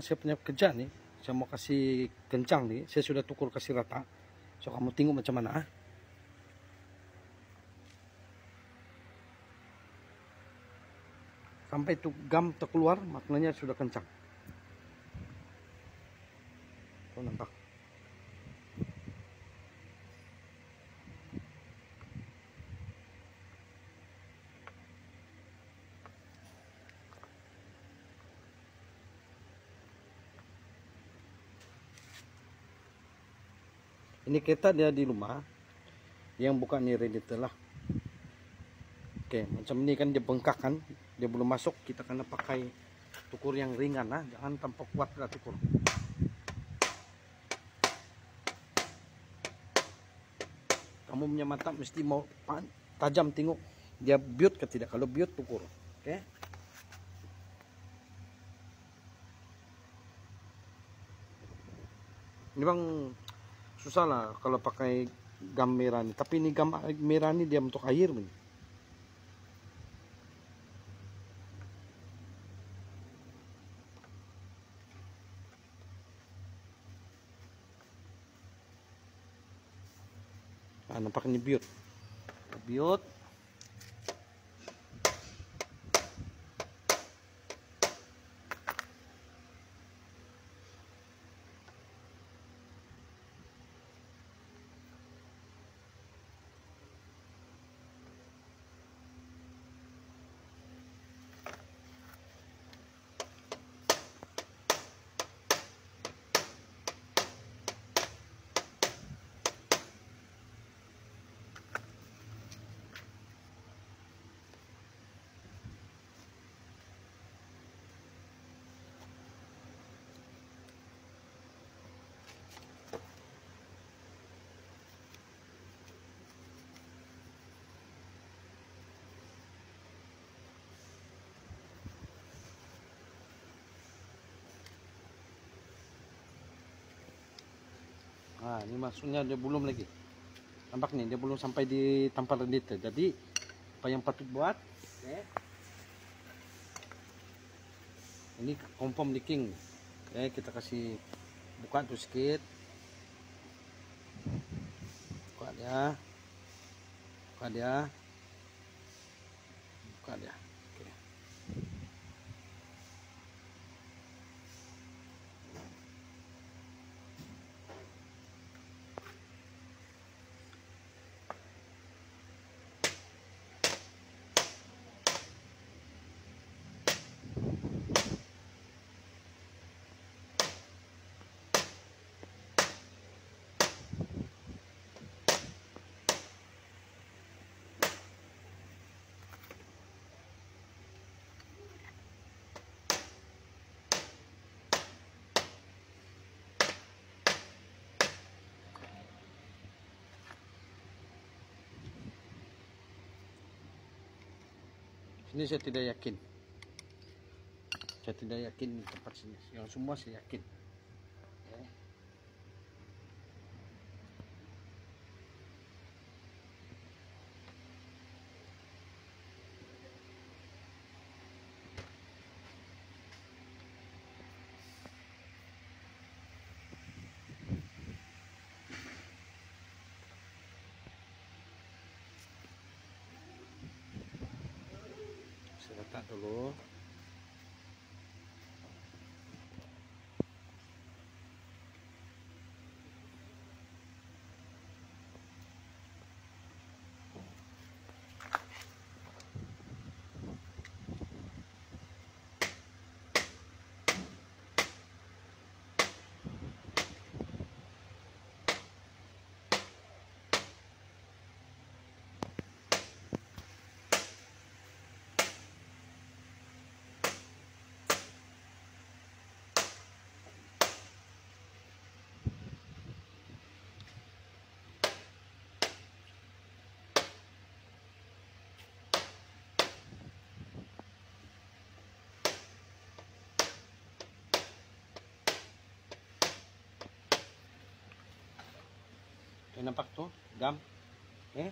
saya punya kerja nih saya mau kasih kencang nih saya sudah tukur kasih rata so kamu tengok macam mana ah. sampai itu gam terkeluar maknanya sudah kencang kau nampak ini kita dia di rumah yang bukan ini radiator lah oke macam ini kan dia bengkak kan? Dia belum masuk kita kena pakai tukur yang ringan lah jangan tanpa kuat lah tukur. Kamu punya mata mesti mau tajam tengok dia biut ke tidak? Kalau biut tukur oke? Ini bang susah lah kalau pakai gam merah ini tapi ini gam merah ini dia untuk air nih nah, nampak ini biut biut Nah, ini maksudnya dia belum lagi. Nampak nih, dia belum sampai di tampar detail. Jadi, apa yang patut buat? Oke. Ini kompom leaking. Oke, kita kasih buka tuh sedikit. Buka dia. Buka dia. Buka dia. Sini saya tidak yakin. Saya tidak yakin tempat sini. Yang semua saya yakin. Saya letak nampak tuh gam. Oke.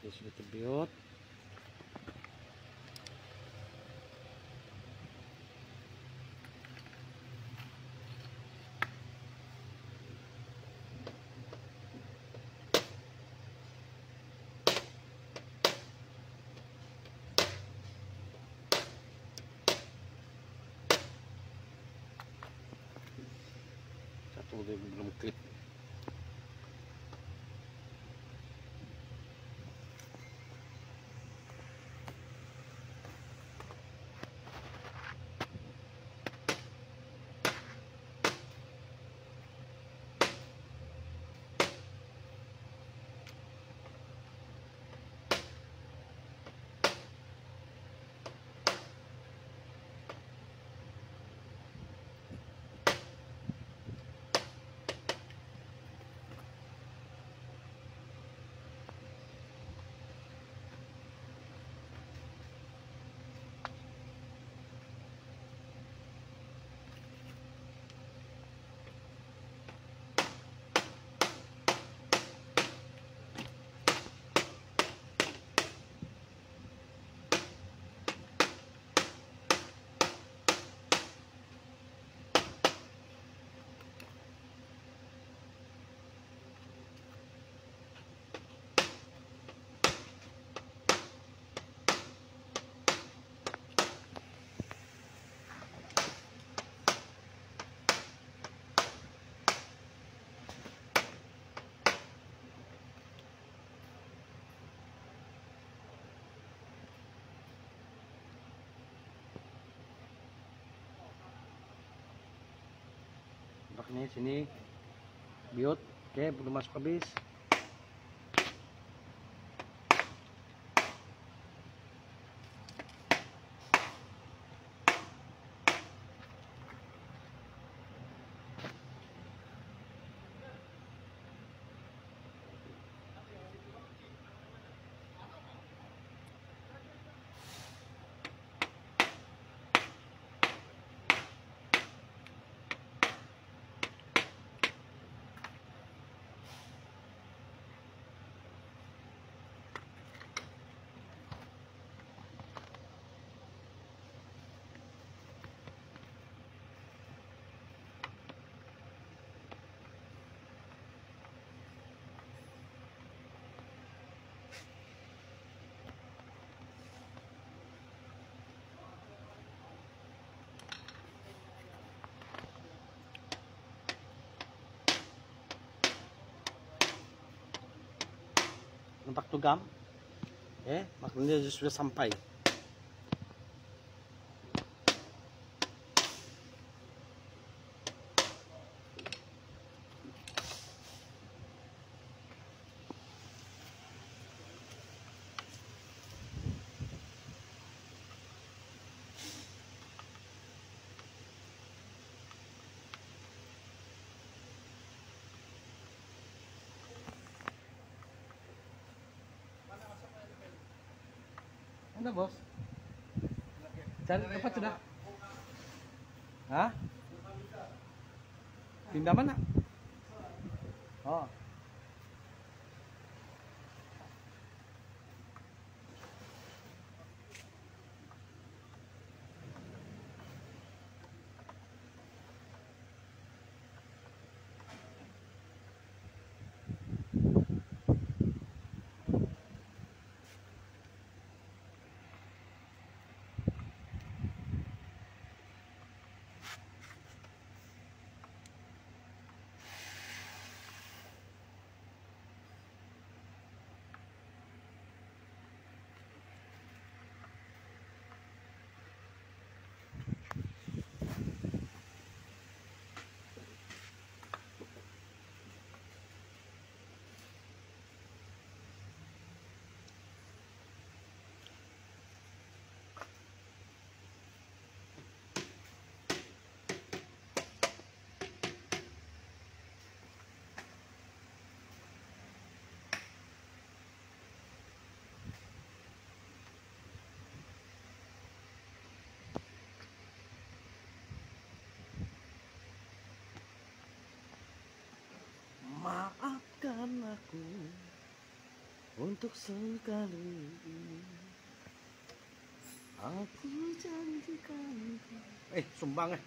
Dia sudah terbiut. dia belum klip Baknya sini biot. Oke belum masuk habis nampak tuh gam eh maknanya sudah sampai Ada bos. Cari dapat sudah. Hah? Pindah mana? Oh. Maafkan aku untuk sekali ini. Aku janjikan. Eh, sumbang eh.